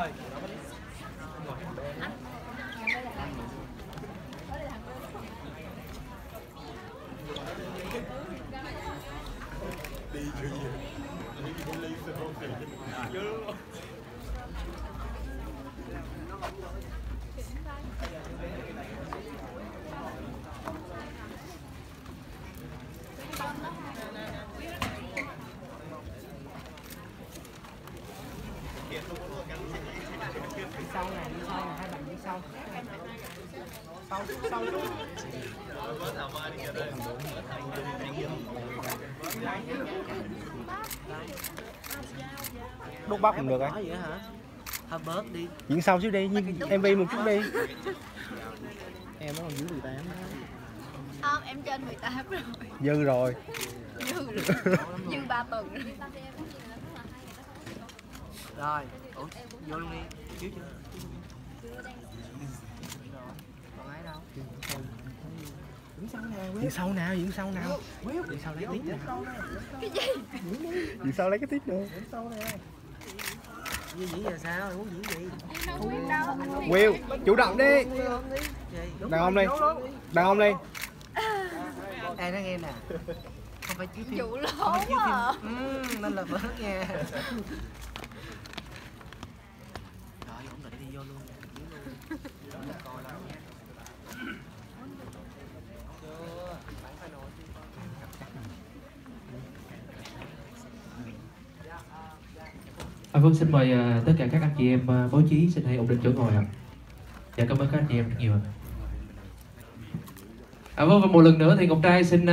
ơi đi chưa gì đi đi ly xin không thì chứ sau này đi sau hai bạn đi sau. Sau sau đốt bắp cũng được hả thôi bớt đi. Diễn sau xíu đi nhưng mv một chút đi. em nó còn dưới 18 Không, em trên 18 rồi. Dư rồi. Dư rồi. Dư 3 tuần rồi rồi ủa vô luôn đi chiếu chưa? Còn ai đâu? Sau nè, diễn sau nào diễn sau nào. Đi sau lấy tiếp nào. Cái gì? diễn sau lấy cái tiếp nữa. Như diễn giờ sao, muốn diễn gì? Will chủ động đi. Đàn ông đi. Đàn ông đi. Ê, nó nghe nè. Không phải chiếu phim. Phải chiếu phim. à. Ừm, Nên là bớt nha Rồi, ổn định đi vô luôn Chiếu luôn Đừng có coi lắm nha Chưa, bạn phải nổi Vâng xin mời uh, tất cả các anh chị em uh, báo chí xin hãy ổn định chỗ ngồi ạ. Dạ cảm ơn các anh chị em rất nhiều ạ. À, vâng và một lần nữa thì Ngọc Trai xin